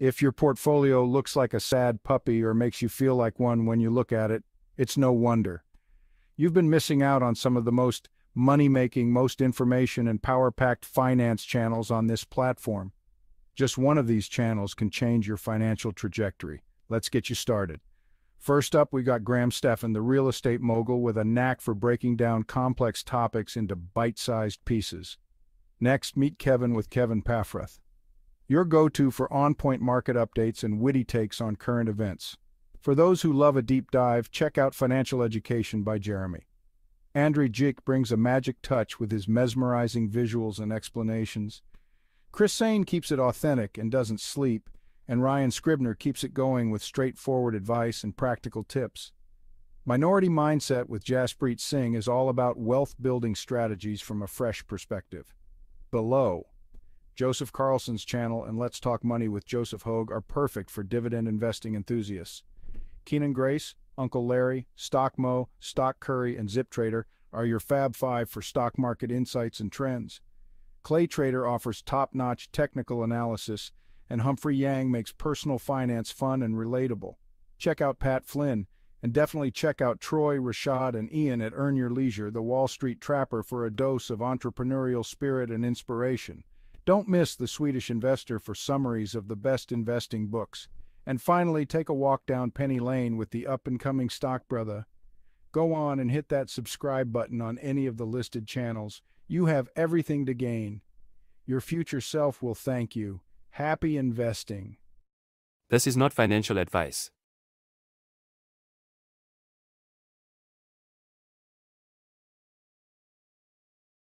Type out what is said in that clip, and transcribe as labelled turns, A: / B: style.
A: If your portfolio looks like a sad puppy or makes you feel like one when you look at it, it's no wonder. You've been missing out on some of the most money-making, most information and power-packed finance channels on this platform. Just one of these channels can change your financial trajectory. Let's get you started. First up, we got Graham Stephan, the real estate mogul with a knack for breaking down complex topics into bite-sized pieces. Next, meet Kevin with Kevin Paffrath, your go-to for on-point market updates and witty takes on current events. For those who love a deep dive, check out Financial Education by Jeremy. Andrei Jikh brings a magic touch with his mesmerizing visuals and explanations. Chris Sain keeps it authentic and doesn't sleep, and Ryan Scribner keeps it going with straightforward advice and practical tips. Minority Mindset with Jaspreet Singh is all about wealth building strategies from a fresh perspective. Below, Joseph Carlson's channel and Let's Talk Money with Joseph Hogue are perfect for dividend investing enthusiasts. Keenan Grace, Uncle Larry, StockMo, Stock Curry, and Zip Trader are your Fab Five for stock market insights and trends. Clay Trader offers top-notch technical analysis, and Humphrey Yang makes personal finance fun and relatable. Check out Pat Flynn, and definitely check out Troy, Rashad, and Ian at Earn Your Leisure, the Wall Street Trapper, for a dose of entrepreneurial spirit and inspiration. Don't miss The Swedish Investor for summaries of the best investing books. And finally, take a walk down Penny Lane with the up-and-coming stock brother. Go on and hit that subscribe button on any of the listed channels. You have everything to gain. Your future self will thank you. Happy investing.
B: This is not financial advice.